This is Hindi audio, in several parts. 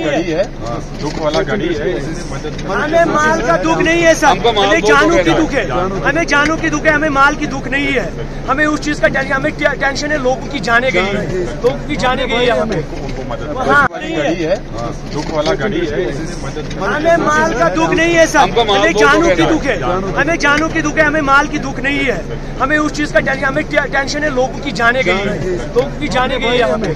वाली है। दुख वाला गाड़ी है। हमें माल का दुख नहीं है सर हमें जानू की दुख है। हमें जानों की दुख है। हमें माल की दुख नहीं है। हमें उस चीज़ का हमें टेंशन है। लोगों की जाने गई है। लोगों की जाने गई है। हमें मदद हाँ, गाड़ी है दुख वाला गाड़ी है हमें माल का दुख नहीं है सर। हमें जानों की दुख है। हमें जानों की दुख है। हमें माल की दुख नहीं है। हमें उस चीज़ का टेंशन हमें टेंशन है? लोगों की जाने गई है। लोगों की जाने गई है हमें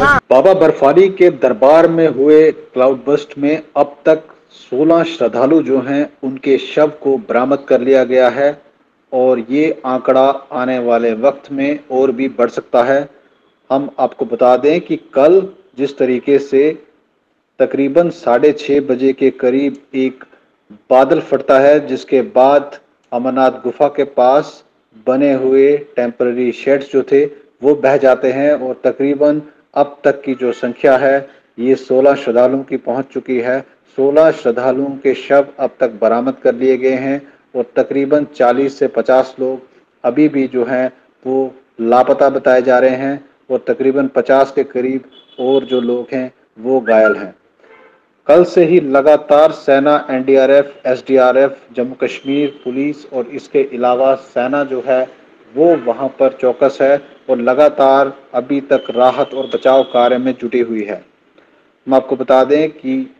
हाँ। बाबा बर्फानी के दरबार में हुए क्लाउड बस्ट में अब तक 16 श्रद्धालु जो हैं उनके शव को बरामद कर लिया गया है और ये आंकड़ा आने वाले वक्त में और भी बढ़ सकता है। हम आपको बता दें कि कल जिस तरीके से तकरीबन साढ़े छः बजे के करीब एक बादल फटता है, जिसके बाद अमरनाथ गुफा के पास बने हुए टेम्पररी शेड्स जो थे, वो बह जाते हैं और तकरीबन अब तक की जो संख्या है, ये 16 श्रद्धालुओं की पहुँच चुकी है। 16 श्रद्धालुओं के शव अब तक बरामद कर लिए गए हैं और तकरीबन 40 से 50 लोग अभी भी जो हैं, वो लापता बताए जा रहे हैं। और तकरीबन 50 के करीब और जो लोग हैं, वो घायल हैं। कल से ही लगातार सेना, NDRF, SDRF Jammu Kashmir police और इसके अलावा सेना जो है, वो वहाँ पर चौकस है और लगातार अभी तक राहत और बचाव कार्य में जुटी हुई है। हम आपको बता दें कि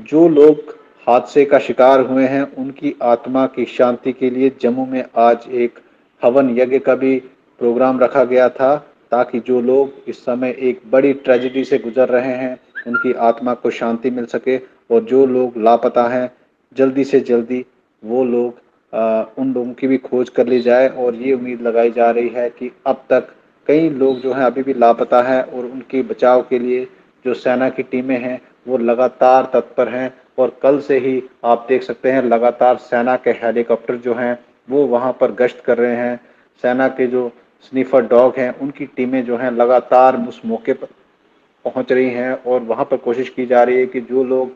जो लोग हादसे का शिकार हुए हैं, उनकी आत्मा की शांति के लिए जम्मू में आज एक हवन यज्ञ का भी प्रोग्राम रखा गया था। ताकि जो लोग इस समय एक बड़ी ट्रेजिडी से गुजर रहे हैं उनकी आत्मा को शांति मिल सके और जो लोग लापता हैं जल्दी से जल्दी वो लोग अ, उन लोगों की भी खोज कर ली जाए और ये उम्मीद लगाई जा रही है कि अब तक कई लोग जो हैं अभी भी लापता हैं और उनके बचाव के लिए जो सेना की टीमें हैं वो लगातार तत्पर हैं और कल से ही आप देख सकते हैं लगातार सेना के हेलीकॉप्टर जो हैं वो वहाँ पर गश्त कर रहे हैं। सेना के जो स्नीफर डॉग हैं, उनकी टीमें जो हैं लगातार उस मौके पर पहुँच रही हैं और वहाँ पर कोशिश की जा रही है कि जो लोग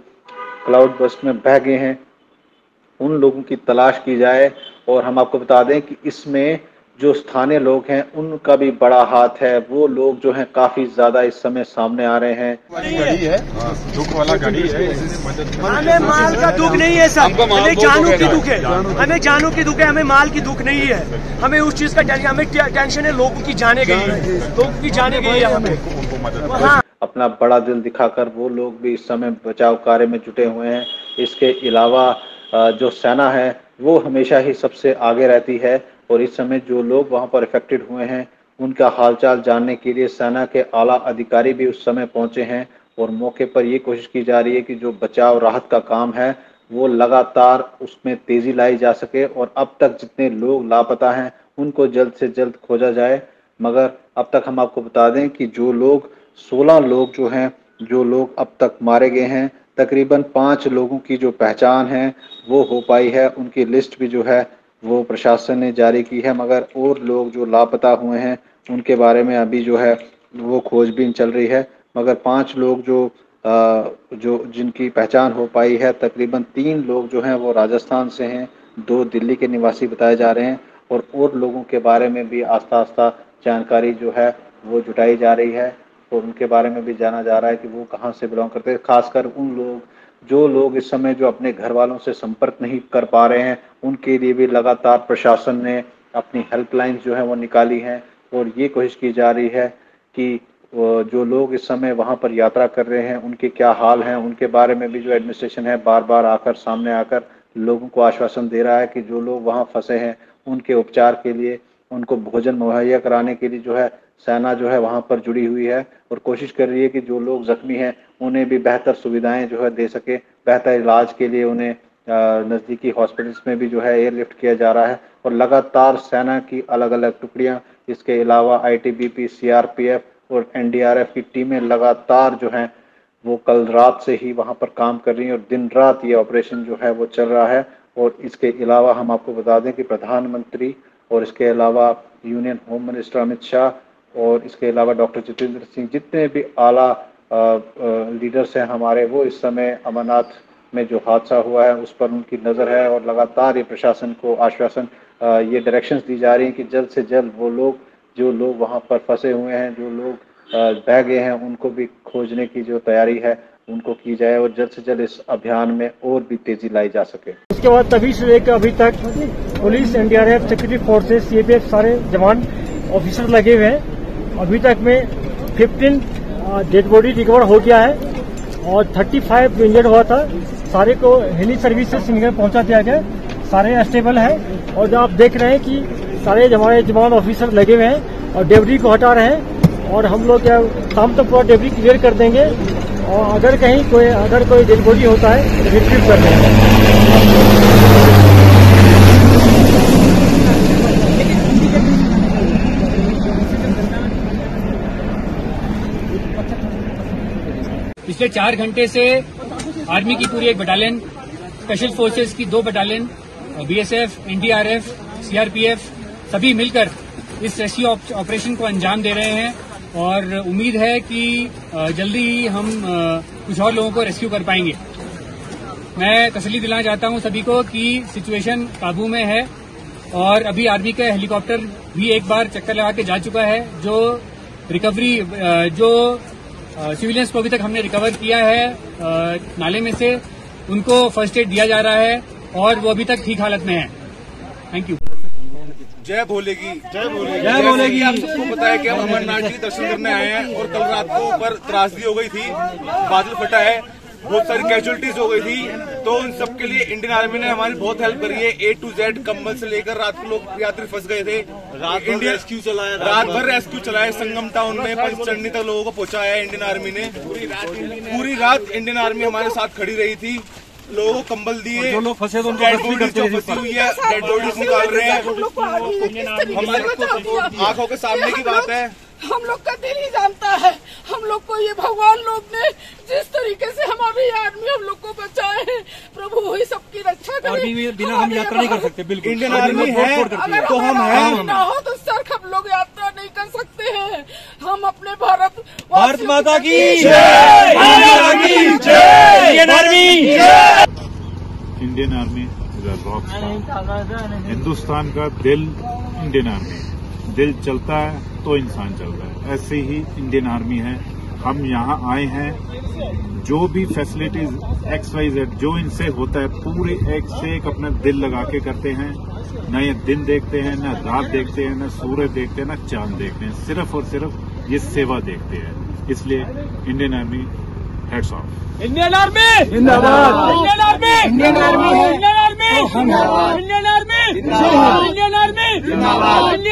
क्लाउड बस्ट में बह गए हैं, उन लोगों की तलाश की जाए। और हम आपको बता दें कि इसमें जो स्थानीय लोग हैं उनका भी बड़ा हाथ है। वो लोग जो हैं काफ़ी ज़्यादा इस समय सामने आ रहे हैं। है। दुख वाला गाड़ी है। हमें माल का दुख नहीं है सर हमें जानों की दुख है। हमें जानों की दुख है हमें माल की दुख नहीं है। हमें उस चीज़ का टेंशन हमें टेंशन है लोगों की जाने गई है। लोगों की जाने गई है हमें। हाँ। अपना बड़ा दिल दिखाकर वो लोग भी इस समय बचाव कार्य में जुटे हुए हैं। इसके अलावा जो सेना है वो हमेशा ही सबसे आगे रहती है। और इस समय जो लोग वहाँ पर इफेक्टेड हुए हैं, उनका हालचाल जानने के लिए सेना के आला अधिकारी भी उस समय पहुँचे हैं और मौके पर ये कोशिश की जा रही है कि जो बचाव राहत का काम है, वो लगातार उसमें तेज़ी लाई जा सके और अब तक जितने लोग लापता हैं, उनको जल्द से जल्द खोजा जाए। मगर अब तक हम आपको बता दें कि जो लोग 16 लोग जो हैं, जो लोग अब तक मारे गए हैं, तकरीबन पाँच लोगों की जो पहचान है, वो हो पाई है। उनकी लिस्ट भी जो है वो प्रशासन ने जारी की है मगर और लोग जो लापता हुए हैं उनके बारे में अभी जो है वो खोजबीन चल रही है। मगर पाँच लोग जो अ, जो जिनकी पहचान हो पाई है तकरीबन तीन लोग जो हैं वो राजस्थान से हैं दो दिल्ली के निवासी बताए जा रहे हैं और और लोगों के बारे में भी आस्ता आस्ता जानकारी जो है वो जुटाई जा रही है और उनके बारे में भी जाना जा रहा है कि वो कहाँ से बिलोंग करते हैं। खासकर उन लोग जो लोग इस समय जो अपने घर वालों से संपर्क नहीं कर पा रहे हैं, उनके लिए भी लगातार प्रशासन ने अपनी हेल्पलाइन जो है वो निकाली है और ये कोशिश की जा रही है कि जो लोग इस समय वहाँ पर यात्रा कर रहे हैं, उनके क्या हाल हैं, उनके बारे में भी जो एडमिनिस्ट्रेशन है बार बार आकर, सामने आकर लोगों को आश्वासन दे रहा है कि जो लोग वहाँ फंसे हैं, उनके उपचार के लिए, उनको भोजन मुहैया कराने के लिए जो है सेना जो है वहाँ पर जुड़ी हुई है और कोशिश कर रही है कि जो लोग जख्मी हैं, उन्हें भी बेहतर सुविधाएँ जो है दे सके, बेहतर इलाज के लिए उन्हें नज़दीकी हॉस्पिटल्स में भी जो है एयरलिफ्ट किया जा रहा है और लगातार सेना की अलग अलग टुकड़ियाँ, इसके अलावा आईटीबीपी सीआरपीएफ और एनडीआरएफ की टीमें लगातार जो हैं, वो कल रात से ही वहाँ पर काम कर रही हैं और दिन रात ये ऑपरेशन जो है वो चल रहा है और इसके अलावा हम आपको बता दें कि प्रधानमंत्री और इसके अलावा union home minister Amit Shah और इसके अलावा डॉक्टर जितेंद्र सिंह, जितने भी आला लीडर्स हैं हमारे, वो इस समय अमरनाथ में जो हादसा हुआ है, उस पर उनकी नज़र है और लगातार ये प्रशासन को आश्वासन ये डायरेक्शंस दी जा रही हैं कि जल्द से जल्द वो लोग, जो लोग वहाँ पर फंसे हुए हैं, जो लोग बह गए हैं, उनको भी खोजने की जो तैयारी है, उनको की जाए और जल्द से जल्द इस अभियान में और भी तेज़ी लाई जा सके। उसके बाद तभी से लेकर अभी तक police, NDRF security forces CAPF सारे जवान ऑफिसर लगे हुए हैं। अभी तक में 15 डेड बॉडी रिकवर हो गया है और 35 इंजर्ड हुआ था। सारे को हेली सर्विस से सिंगर पहुँचा दिया गया। सारे स्टेबल है और जो आप देख रहे हैं कि सारे हमारे जवान ऑफिसर लगे हुए हैं और डेबरी को हटा रहे हैं और हम लोग शाम तक पूरा डेबरी क्लियर कर देंगे और अगर कहीं कोई, अगर कोई डेड बॉडी होता है तो रिट्रीव कर देंगे। पिछले चार घंटे से आर्मी की पूरी एक बटालियन स्पेशल फोर्सेस की दो बटालियन बीएसएफ एनडीआरएफ सीआरपीएफ सभी मिलकर इस रेस्क्यू ऑपरेशन को अंजाम दे रहे हैं और उम्मीद है कि जल्दी ही हम कुछ और लोगों को रेस्क्यू कर पाएँगे। मैं तसली दिलाना चाहता हूँ सभी को कि सिचुएशन काबू में है और अभी आर्मी का हेलीकॉप्टर भी एक बार चक्कर लगा के जा चुका है, जो रिकवरी जो सिविलियंस को अभी तक हमने रिकवर किया है आ, नाले में से। उनको फ़र्स्ट एड दिया जा रहा है और वो अभी तक ठीक हालत में है। थैंक यू जय भोलेगी जय भोले जय भोलेगी। आप सबको पता है कि हम अमरनाथ जी दर्शन करने आए हैं और कल रात को ऊपर त्रासदी हो गई थी बादल फटा है। बहुत सारी कैजुअलिटीज हो गई थी। तो उन सबके लिए इंडियन आर्मी ने हमारी बहुत हेल्प करी है। ए टू जेड कम्बल से लेकर रात को लोग यात्री फंस गए थे। रात भर रेस्क्यू चलाया रात भर। रेस्क्यू चलाया। संगम टाउन में पंचचंडी तक लोगों को पहुँचाया इंडियन आर्मी ने। पूरी रात इंडियन आर्मी हमारे साथ खड़ी रही थी। लोगों को कंबल दिए। जो लोग फंसे डेड बॉडीज जो फंसी हुई है डेड बॉडीज निकाल रहे हैं। हमारे आँखों के सामने की बात है। हम लोग का दिल ही जानता है। हम लोग को ये भगवान लोग ने जिस तरीके से हमारी आर्मी हम लोग को बचाए हैं। प्रभु वही सबकी रक्षा करे। बिना हम यात्रा नहीं कर सकते बिल्कुल। इंडियन आर्मी है अगर तो हम हैं। ना हो तो सर हम लोग यात्रा नहीं कर सकते हैं। हम अपने भारत भारत माता की Indian army Indian army rock Hindustan का दिल इंडियन आर्मी दिल चलता है तो इंसान चलता है। ऐसे ही इंडियन आर्मी है। हम यहाँ आए हैं। जो भी फैसिलिटीज़ एक्स वाई जेड जो इनसे होता है पूरे एक से एक अपना दिल लगा के करते हैं। न ये दिन देखते हैं न रात देखते हैं न सूरज देखते हैं न चाँद देखते हैं। सिर्फ़ और सिर्फ़ ये सेवा देखते हैं। इसलिए Indian army heads of Indian army जिंदाबाद। Indian army Indian army Indian army Indian army Indian army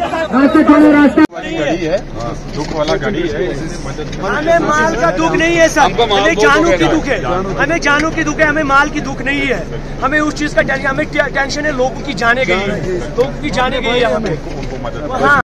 रास्ता वाली है। दुख वाला गाड़ी है। हमें माल का दुख नहीं है सर हमें जानू की दुख है। हमें जानू की दुख है हमें माल की दुख नहीं है। हमें उस चीज़ का टेंशन हमें टेंशन है लोगों की जाने गई है। लोगों की जाने गई है हमें हाँ।